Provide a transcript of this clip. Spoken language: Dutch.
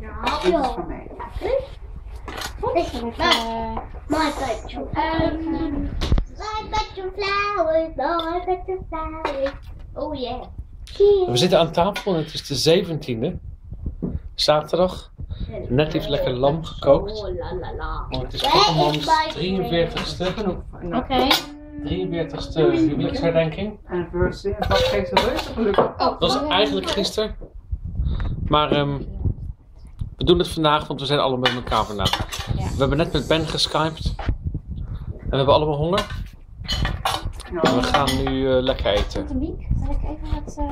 Ja, dit is van mij. This is my, my bedroom. Um, my bedroom flowers, my bedroom flowers. Oh yeah. We zitten aan tafel en het is de 17e. Zaterdag. Net heeft lekker lam gekookt. Oh la la la. Want het is Pokémon's my 43ste, Genoeg. Oké. 43ste huwelijksherdenking. Anniversary. En wat geeft reuze gelukkig. Oh, Dat was eigenlijk gisteren. Maar ehm, we doen het vandaag, want we zijn allemaal met elkaar vandaag. Ja. We hebben net met Ben geskyped. En we hebben allemaal honger. En we gaan nu eh, lekker eten. Miek, zal ik even wat... eh,